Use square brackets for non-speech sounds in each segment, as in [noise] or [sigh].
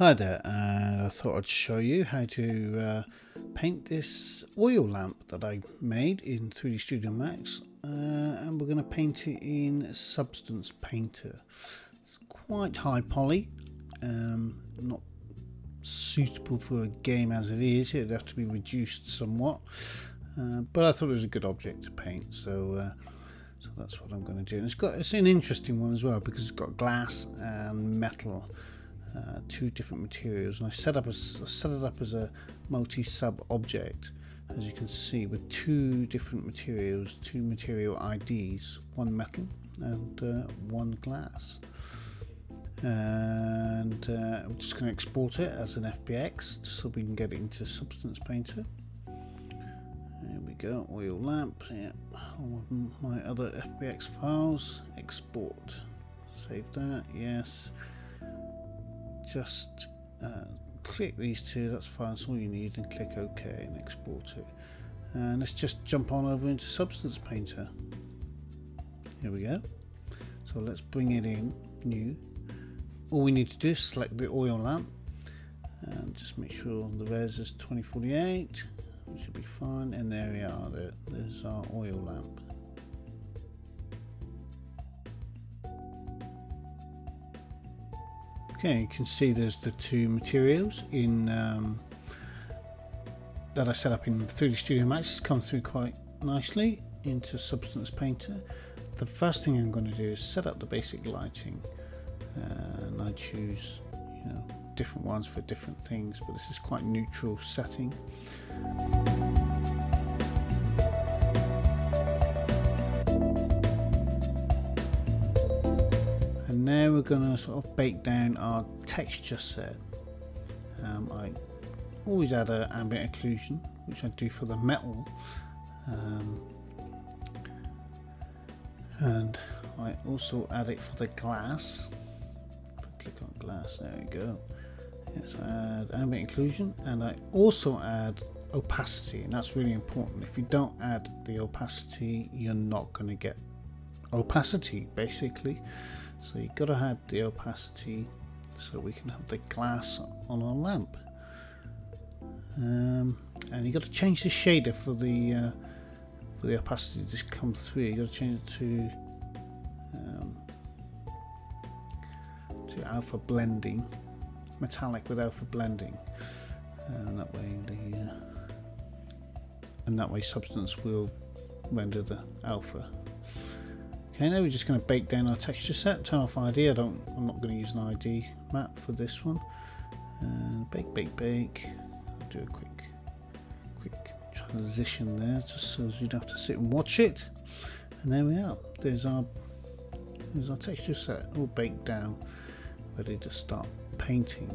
Hi there, and I thought I'd show you how to uh, paint this oil lamp that I made in 3D Studio Max uh, and we're going to paint it in Substance Painter. It's quite high poly, um, not suitable for a game as it is, it'd have to be reduced somewhat, uh, but I thought it was a good object to paint so uh, so that's what I'm going to do. And it's got it's an interesting one as well because it's got glass and metal uh, two different materials and I set up a, set it up as a multi-sub object as you can see with two different materials two material IDs one metal and uh, one glass. And uh, I'm just going to export it as an FBX so we can get it into Substance Painter. There we go oil lamp yeah. My other FBX files export. Save that yes just uh, click these two that's fine that's all you need and click OK and export it. And let's just jump on over into Substance Painter. Here we go. So let's bring it in new. All we need to do is select the oil lamp and just make sure the res is 2048 which should be fine. And there we are there's our oil lamp Okay, you can see there's the two materials in um, that I set up in 3D Studio Max. It's come through quite nicely into Substance Painter. The first thing I'm going to do is set up the basic lighting uh, and I choose you know different ones for different things but this is quite neutral setting. We're going to sort of bake down our texture set. Um, I always add an ambient occlusion, which I do for the metal. Um, and I also add it for the glass. click on glass, there we go. Yes, I add ambient occlusion and I also add opacity and that's really important. If you don't add the opacity, you're not going to get opacity basically. So you've got to have the opacity so we can have the glass on our lamp. Um, and you've got to change the shader for the uh, for the opacity to come through. You've got to change it to um, to alpha blending, metallic with alpha blending, and that way the uh, and that way substance will render the alpha Okay, now we're just going to bake down our texture set. Turn off ID. I don't. I'm not going to use an ID map for this one. And bake, bake, bake. Do a quick, quick transition there, just so you don't have to sit and watch it. And there we are. There's our, there's our texture set all baked down, ready to start painting.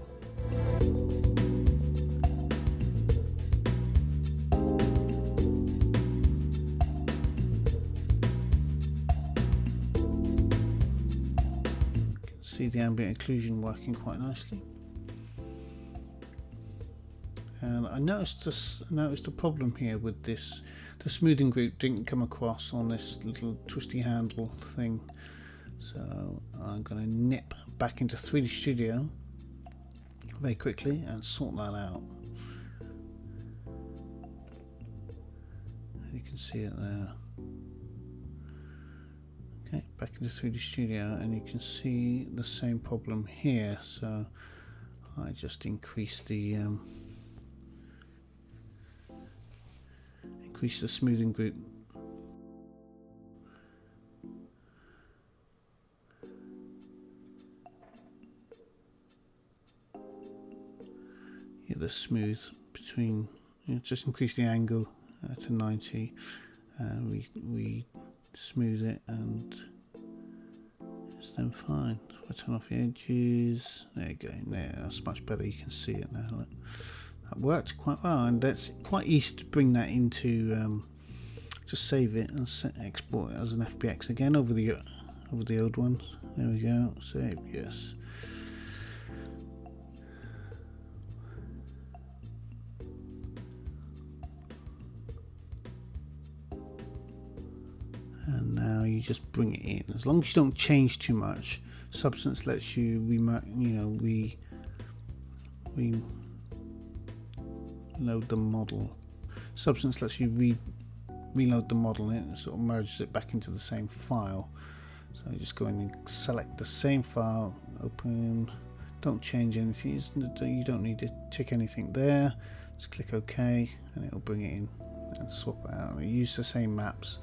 The ambient occlusion working quite nicely. And I noticed this, noticed a problem here with this. The smoothing group didn't come across on this little twisty handle thing. So I'm going to nip back into 3D Studio very quickly and sort that out. You can see it there. Back into 3D Studio and you can see the same problem here. So I just increase the um, increase the smoothing group. Yeah, the smooth between you know, just increase the angle uh, to 90 and we we smooth it and it's then fine. If I turn off the edges, there you go, there, that's much better, you can see it now. Look. That worked quite well and that's quite easy to bring that into, um, save it and set, export it as an FBX again over the over the old ones. There we go, save, yes. And now you just bring it in as long as you don't change too much substance lets you remote you know re load the model. Substance lets you re reload the model and it sort of merges it back into the same file. So you just go in and select the same file, open, don't change anything, you don't need to tick anything there. Just click OK and it'll bring it in and swap it out. We use the same maps,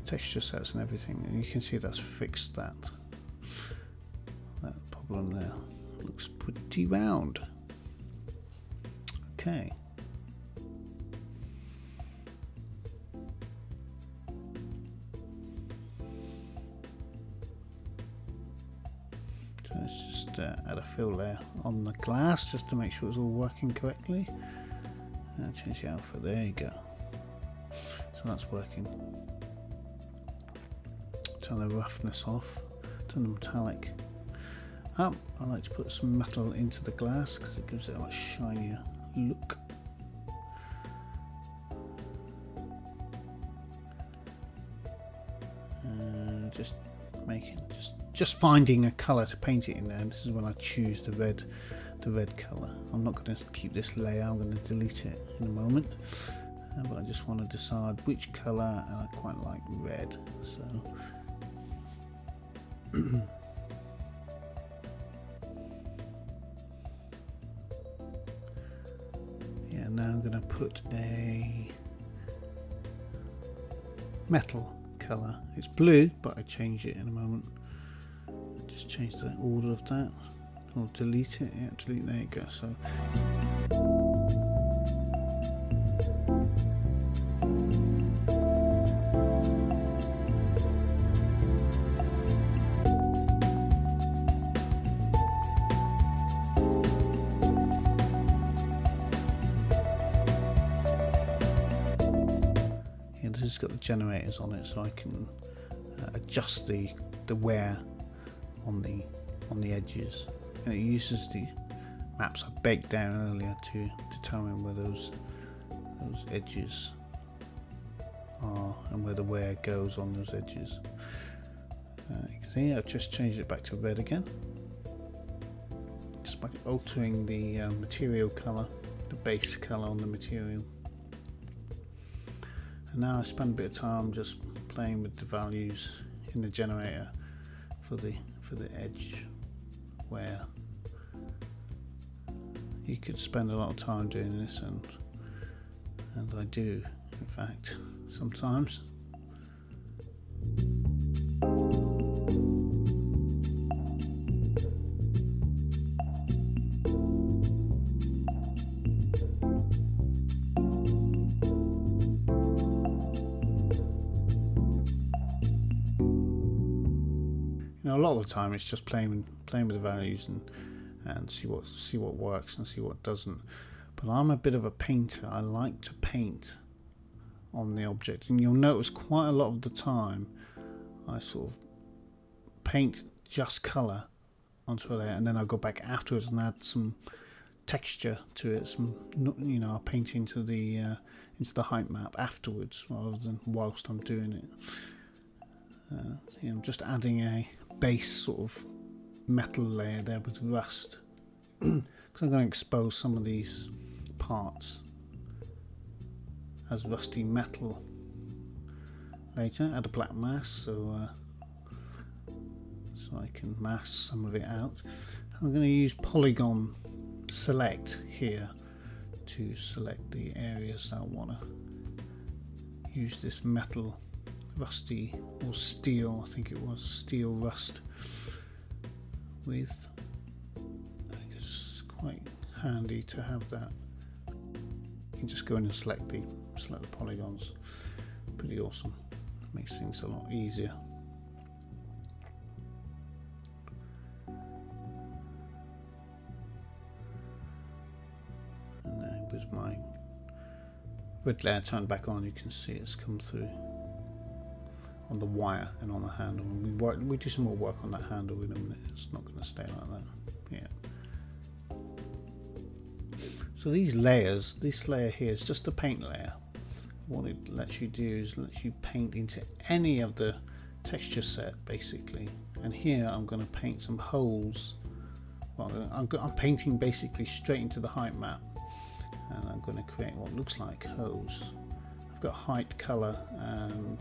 texture sets and everything and you can see that's fixed that that problem there. Looks pretty round. Okay. So let's just uh, add a fill there on the glass just to make sure it's all working correctly. And change the alpha. There you go. So that's working. The roughness off. Turn the metallic up. I like to put some metal into the glass because it gives it a much shinier look. Uh, just making just just finding a colour to paint it in there. And this is when I choose the red the red colour. I'm not going to keep this layer. I'm going to delete it in a moment. Uh, but I just want to decide which colour and I quite like red. So [clears throat] now I'm going to put a metal colour. It's blue, but I change it in a moment. Just change the order of that. Or delete it. Yeah, delete. There you go. So. Got the generators on it so I can uh, adjust the the wear on the on the edges. And it uses the maps I baked down earlier to determine where those those edges are and where the wear goes on those edges. Uh, you can see I've just changed it back to red again. Just by altering the uh, material color the base color on the material and now I spend a bit of time just playing with the values in the generator for the for the edge wear you could spend a lot of time doing this and and I do in fact sometimes lot of the time it's just playing playing with the values and and see what see what works and see what doesn't. But I'm a bit of a painter. I like to paint on the object, and you'll notice quite a lot of the time I sort of paint just color onto a layer, and then I go back afterwards and add some texture to it. Some you know, I paint into the uh, into the height map afterwards rather than whilst I'm doing it. Uh, you know, just adding a base sort of metal layer there with rust. [clears throat] Because I'm going to expose some of these parts as rusty metal later. Add a black mask so uh, so I can mask some of it out. I'm going to use polygon select here to select the areas that I want to use this metal rusty or steel, I think it was steel rust with. It's quite handy to have that. You can just go in and select the select the polygons. Pretty awesome. Makes things a lot easier. And then with my red layer turned back on, you can see it's come through on the wire and on the handle. And we work, we do some more work on that handle in a minute. It's not going to stay like that. Yeah. So these layers, this layer here is just a paint layer. What it lets you do is lets you paint into any of the texture set basically. And here I'm going to paint some holes well, I'm, I'm painting basically straight into the height map and I'm going to create what looks like holes. I've got height color, um,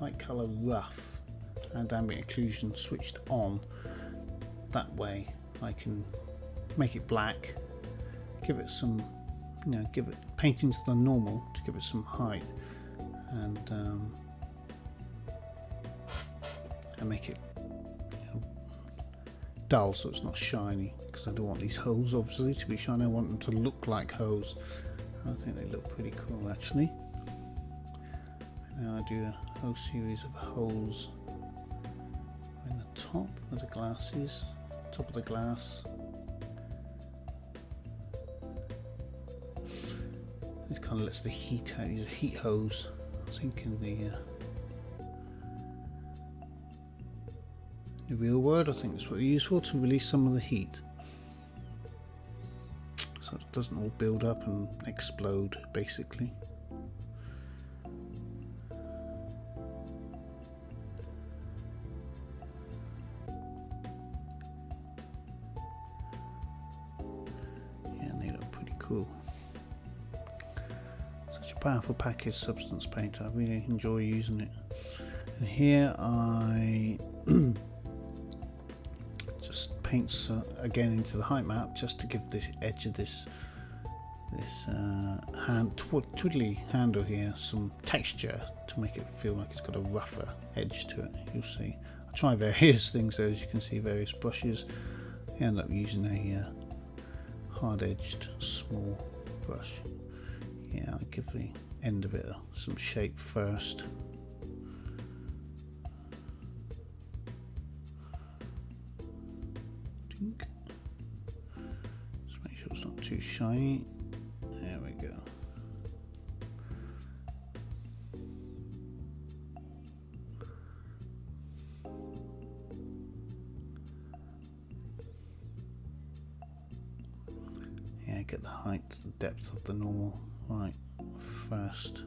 height color rough and ambient occlusion switched on. That way. I can make it black, give it some, you know, give it paint into the normal to give it some height and um, and make it dull so it's not shiny because I don't want these holes obviously to be shiny. I want them to look like holes. I think they look pretty cool actually. Now I do a whole series of holes in the top of the glasses top of the glass this kind of lets the heat out these are heat hose I think in the uh, the real world. I think they're used for, to release some of the heat. So it doesn't all build up and explode, basically. Package, Substance Paint. I really enjoy using it. And here I [clears throat] just paints uh, again into the height map just to give this edge of this this uh, hand tw twiddly handle here some texture to make it feel like it's got a rougher edge to it you'll see I try various [laughs] things as you can see various brushes I end up using a uh, hard-edged small brush yeah I give the end of it some shape first Just make sure it's not too shiny. Depth of the normal right first.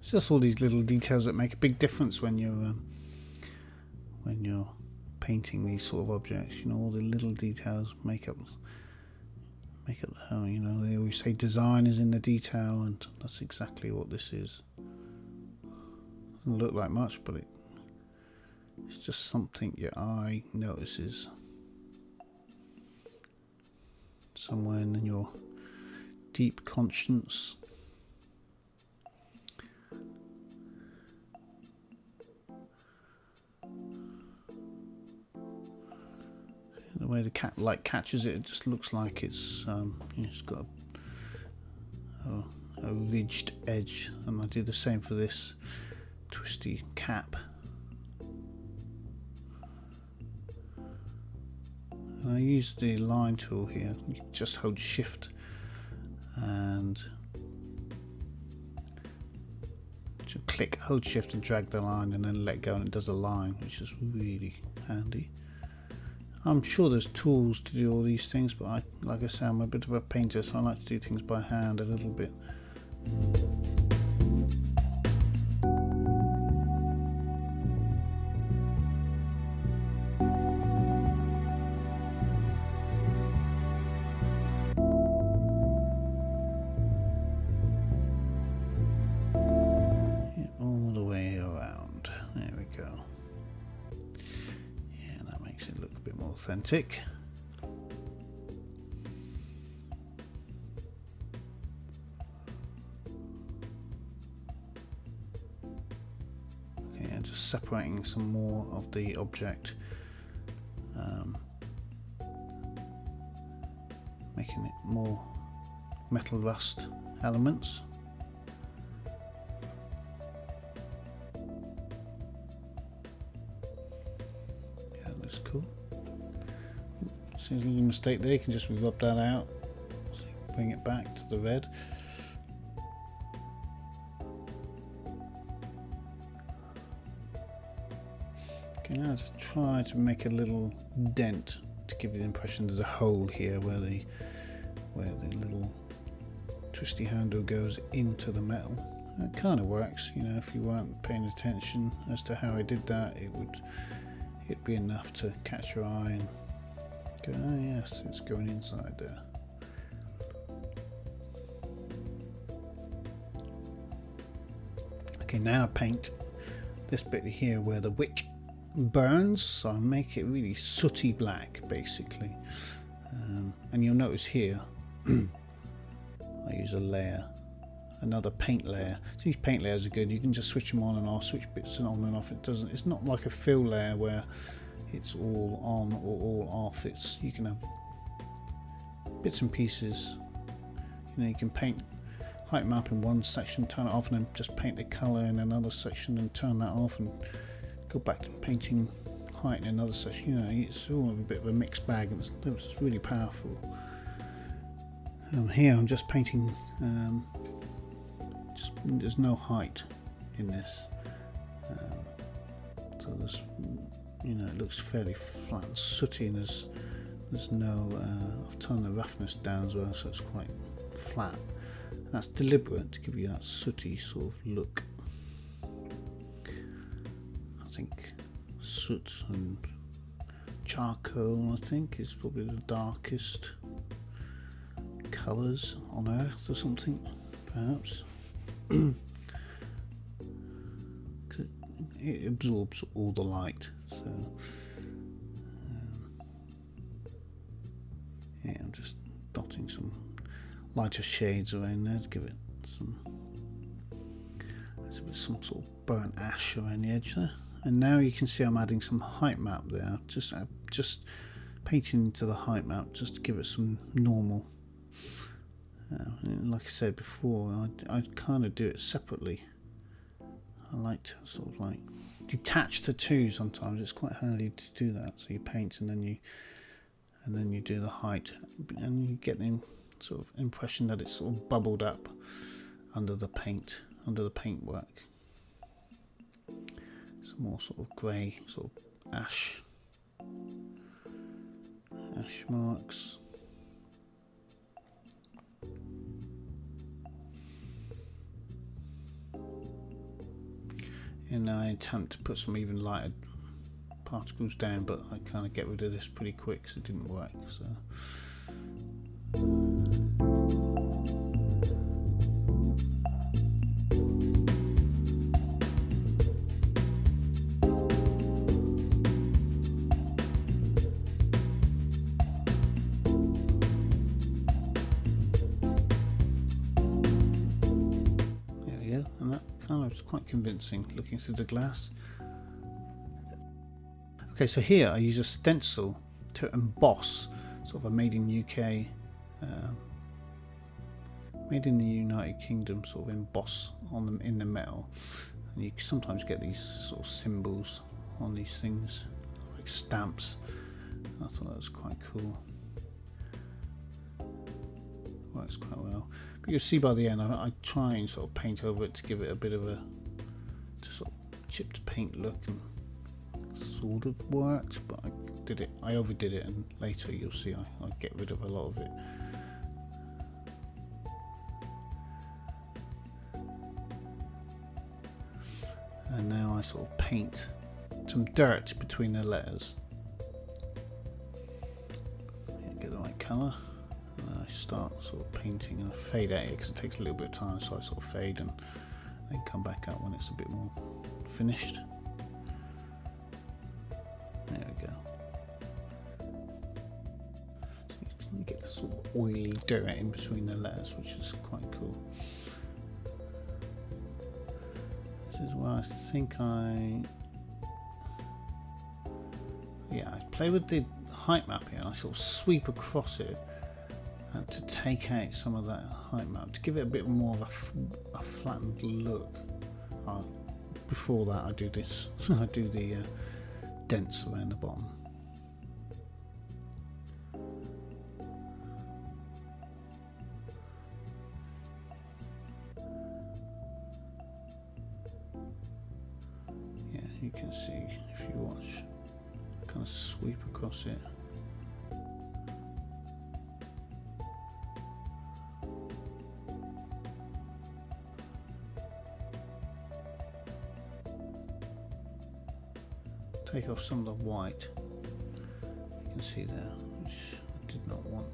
It's just all these little details that make a big difference when you're um, when you're painting these sort of objects. You know, all the little details make up make up the whole. You know, they always say design is in the detail, and that's exactly what this is. Doesn't look like much, but it it's just something your eye notices somewhere in your deep conscience. the way the cat light catches it, it just looks like it's um, it's got a, a, a, ridged edge, and I do the same for this twisty cap. I use the line tool here. You just hold Shift and click, hold Shift and drag the line, and then let go, and it does a line, which is really handy. I'm sure there's tools to do all these things, but I, like I say, I'm a bit of a painter, so I like to do things by hand a little bit. Authentic. Okay, just separating some more of the object, um, making it more metal rust elements. Seems a little mistake there, you can just rub that out, bring it back to the red. Okay, now just try to make a little dent to give you the impression there's a hole here where the where the little twisty handle goes into the metal. It kind of works, you know, if you weren't paying attention as to how I did that, it would it'd be enough to catch your eye and go, oh yes, it's going inside there. Okay, now I paint this bit here where the wick burns, so I make it really sooty black basically. Um, and you'll notice here, [clears throat] I use a layer, another paint layer. So these paint layers are good. You can just switch them on and off, switch bits on and off. It doesn't. It's not like a fill layer where it's all on or all off. It's you can have bits and pieces. You know, you can paint height map in one section, turn it off, and then just paint the color in another section and turn that off and go back to painting height in another section. You know, it's all a bit of a mixed bag and it's, it's really powerful. Um, here I'm just painting, um, just, there's no height in this. Um, so there's, you know, it looks fairly flat and sooty and there's, there's no, uh, I've turned the roughness down as well so it's quite flat. That's deliberate to give you that sooty sort of look. I think soot and charcoal, I think, is probably the darkest colours on Earth or something, perhaps. [clears throat] it absorbs all the light, so um, yeah, I'm just dotting some lighter shades around there to give it some some sort of burnt ash around the edge there. And now you can see I'm adding some height map there just uh, just painting into the height map just to give it some normal uh, like I said before I, I kind of do it separately I like to sort of like detach the two sometimes it's quite handy to do that so you paint and then you and then you do the height and you get the sort of impression that it's sort of bubbled up under the paint, under the paintwork. Some more sort of grey, sort of ash, ash marks. And I attempt to put some even lighter particles down, but I kind of get rid of this pretty quick because it didn't work. So. Convincing looking through the glass. Okay, so here I use a stencil to emboss sort of a made in UK, uh, made in the United Kingdom sort of emboss on them in the metal. And you sometimes get these sort of symbols on these things, like stamps. I thought that was quite cool. Works quite well. But you'll see by the end, I, I try and sort of paint over it to give it a bit of a sort of chipped paint look and sort of worked, but I did it. I overdid it, and later you'll see I, I get rid of a lot of it. And now I sort of paint some dirt between the letters. Get the right colour. And I start sort of painting and I fade out because it takes a little bit of time, so I sort of fade and then come back up when it's a bit more finished. There we go. So you get the sort of oily dirt in between the letters, which is quite cool. This is where I think I yeah, I play with the height map here. I sort of sweep across it uh, to take out some of that height map to give it a bit more of a, flattened look. Uh, before that, I do this. [laughs] I do the uh, dents around the bottom. Yeah, you can see if you watch, kind of sweep across it. Take off some of the white. You can see there, which I did not want.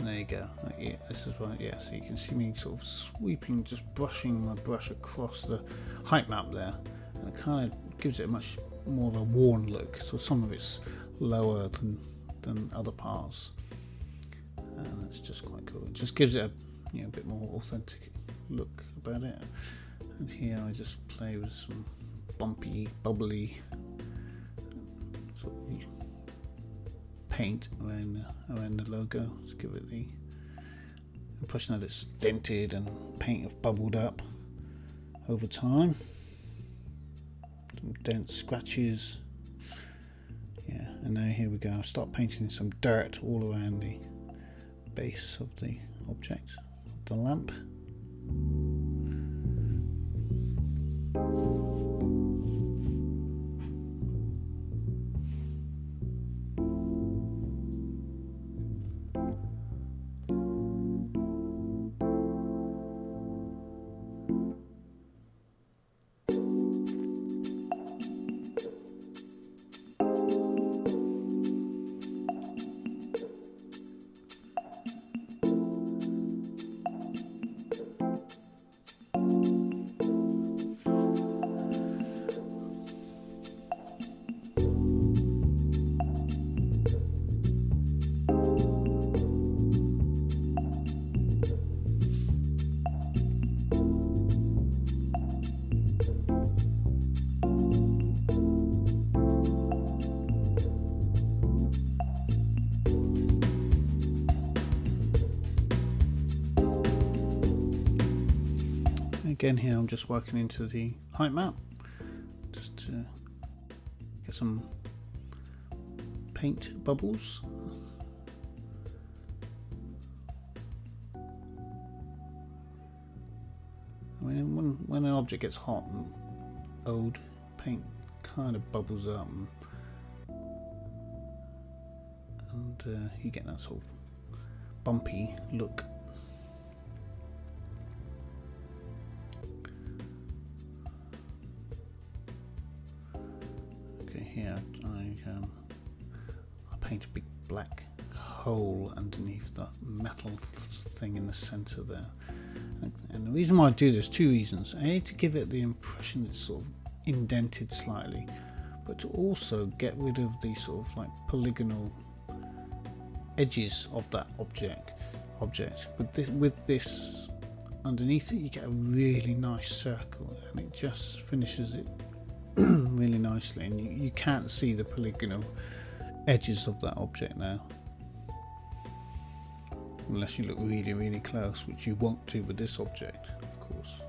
There you go. This is what. Yeah, so you can see me sort of sweeping, just brushing my brush across the height map there, and it kind of gives it a much more of a worn look. So some of it's lower than than other parts, just quite cool. It just gives it a you know a bit more authentic look about it. And here I just play with some bumpy, bubbly sort of paint around the, around the logo to give it the impression that it's dented and paint have bubbled up over time. Some dents, scratches. Yeah, and now here we go. Start painting some dirt all around the base of the object, of the lamp. Again here I'm just working into the height map just to get some paint bubbles. I mean, when, when an object gets hot and old, paint kind of bubbles up and, and uh, you get that sort of bumpy look. Here I, um, I paint a big black hole underneath that metal thing in the center there. And, and the reason why I do this two reasons. A to give it the impression it's sort of indented slightly but to also get rid of the sort of like polygonal edges of that object object. With this with this underneath it you get a really nice circle and it just finishes it [clears throat] really nicely and you, you can't see the polygonal edges of that object now. Unless you look really really close which you won't do with this object of course.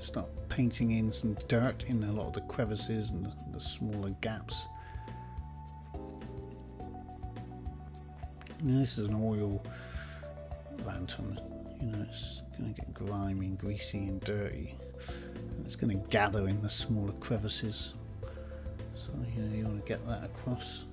Start painting in some dirt in a lot of the crevices and the, the smaller gaps. Now, this is an oil lantern. You know, it's going to get grimy and greasy and dirty. And it's going to gather in the smaller crevices. So, you know, you want to get that across.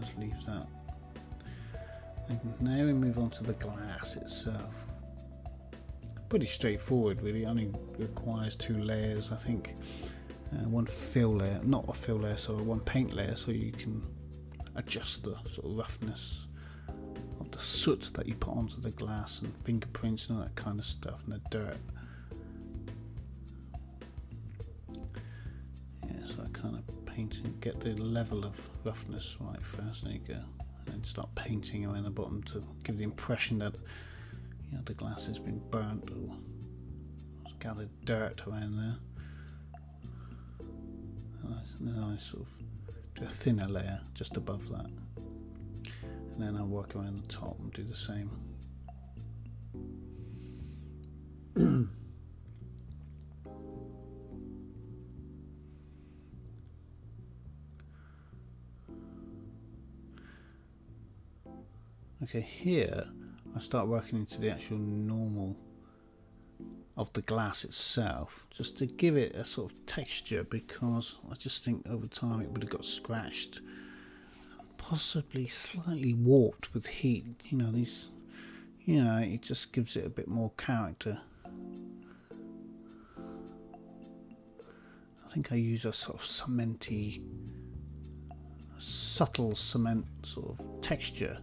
Just leave that. And now we move on to the glass itself. Pretty straightforward really, only requires two layers I think. Uh, one fill layer, not a fill layer, so one paint layer so you can adjust the sort of roughness of the soot that you put onto the glass and fingerprints and all that kind of stuff and the dirt. Get the level of roughness right first. There you go. and then start painting around the bottom to give the impression that you know the glass has been burnt or gathered dirt around there. And then I sort of do a thinner layer just above that. And then I'll work around the top and do the same. [clears throat] okay, here I start working into the actual normal of the glass itself just to give it a sort of texture because I just think over time it would have got scratched possibly slightly warped with heat you know these you know it just gives it a bit more character. I think I use a sort of cementy subtle cement sort of texture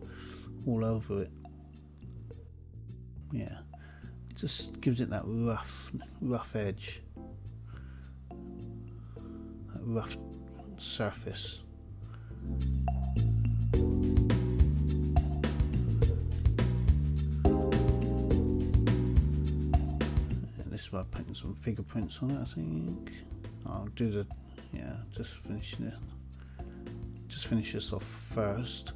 all over it yeah just gives it that rough, rough edge, that rough surface. This is where I'm putting some fingerprints on it, I think. I'll do the, yeah, just finishing it. Just finish this off first.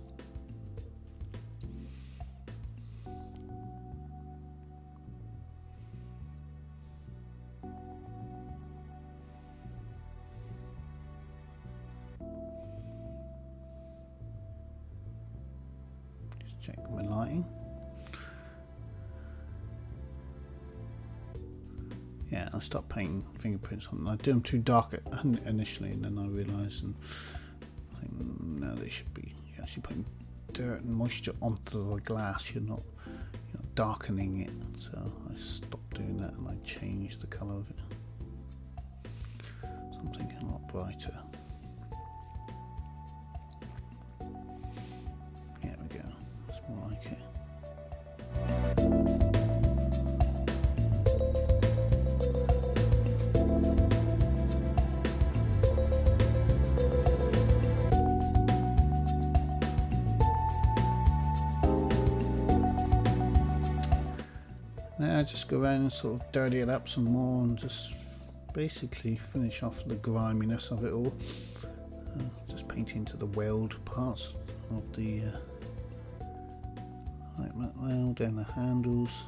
I stopped painting fingerprints on them. I do them too dark initially, and then I realised, and I think mm, no, they should be you're actually putting dirt and moisture onto the glass. You're not, you're not darkening it. So I stopped doing that, and I changed the colour of it. Something a lot brighter. Now just go around and sort of dirty it up some more and just basically finish off the griminess of it all. Uh, just paint into the weld parts of the uh, like that down the handles.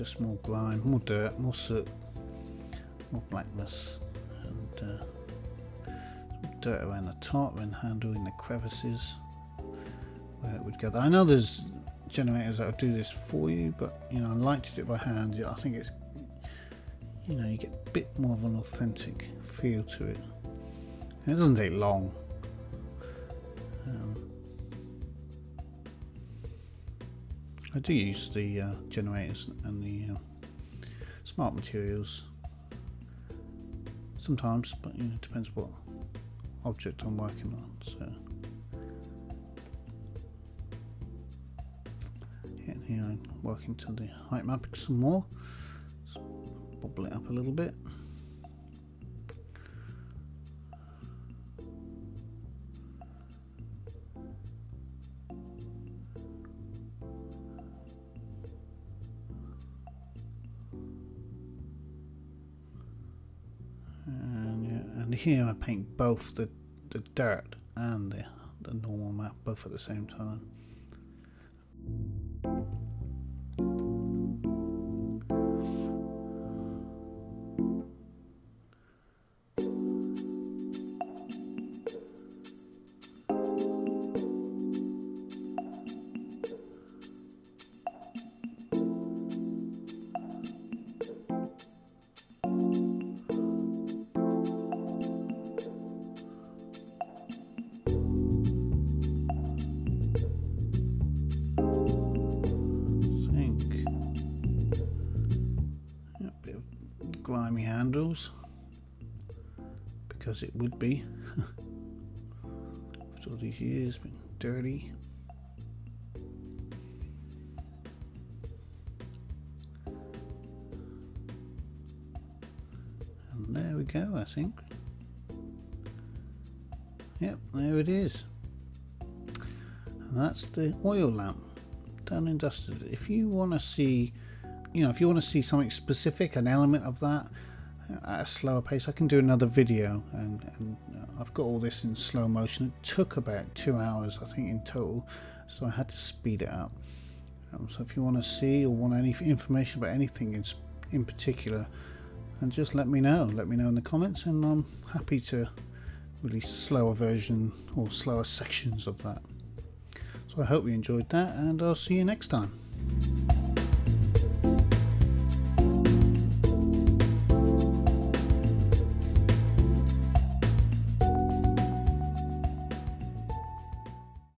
Just more grime, more dirt, more soot, more blackness, and uh, dirt around the top and handling the crevices where it would go. I know there's generators that will do this for you, but you know I like to do it by hand. I think it's you know you get a bit more of an authentic feel to it. It doesn't take long. I do use the uh, generators and the uh, smart materials sometimes, but you know, it depends what object I'm working on. So, yeah, here I'm working to the height map some more. Let's bubble it up a little bit. Here I paint both the, the dirt and the, the normal map both at the same time. Be. [laughs] After all these years been dirty. And there we go I think. Yep there it is. And that's the oil lamp done and dusted. If you want to see you know if you want to see something specific an element of that at a slower pace. I can do another video and, and I've got all this in slow motion. It took about two hours I think in total so I had to speed it up. Um, so if you want to see or want any information about anything in, in particular and just let me know. Let me know in the comments and I'm happy to release a slower version or slower sections of that. So I hope you enjoyed that and I'll see you next time